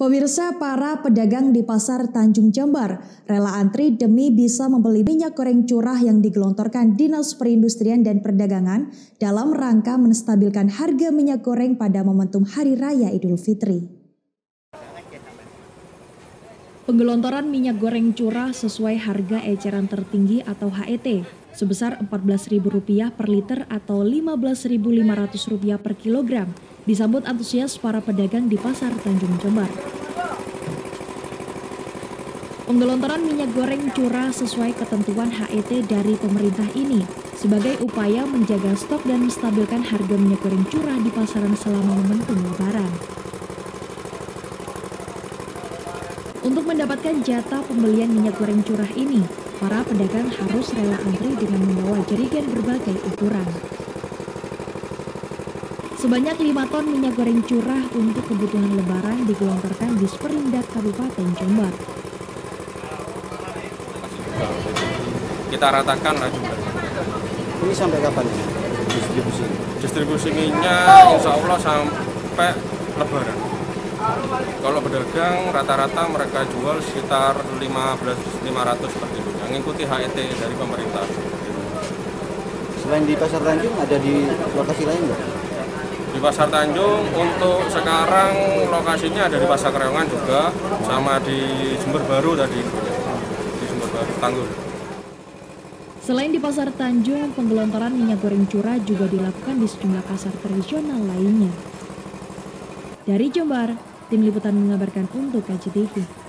Pemirsa para pedagang di Pasar Tanjung Jember rela antri demi bisa membeli minyak goreng curah yang digelontorkan Dinas Perindustrian dan Perdagangan dalam rangka menstabilkan harga minyak goreng pada momentum Hari Raya Idul Fitri. Penggelontoran minyak goreng curah sesuai harga eceran tertinggi atau HET sebesar Rp14.000 per liter atau Rp15.500 per kilogram disambut antusias para pedagang di Pasar Tanjung Jember. Penggelontoran minyak goreng curah sesuai ketentuan HET dari pemerintah ini sebagai upaya menjaga stok dan menstabilkan harga minyak goreng curah di pasaran selama momentum lebaran. Untuk mendapatkan jatah pembelian minyak goreng curah ini, para pedagang harus rela antri dengan membawa jerigen berbagai ukuran. Sebanyak 5 ton minyak goreng curah untuk kebutuhan lebaran digelontorkan di Sperindak Kabupaten Jombang. Kita ratakan lah juga. Ini sampai kapan distribusi? Distribusi minyak insya Allah sampai lebaran. Kalau pedagang rata-rata mereka jual sekitar 15.500 per kilo. Yang ngikuti HET dari pemerintah. Selain di Pasar Tanjung ada di lokasi lain nggak? Di Pasar Tanjung untuk sekarang lokasinya ada di Pasar Kerewangan juga sama di Sumber Baru tadi. Di Sumber Baru Tanggul. Selain di Pasar Tanjung, penggelontoran minyak goreng curah juga dilakukan di sejumlah pasar tradisional lainnya. Dari Jember, tim liputan mengabarkan untuk KCTV.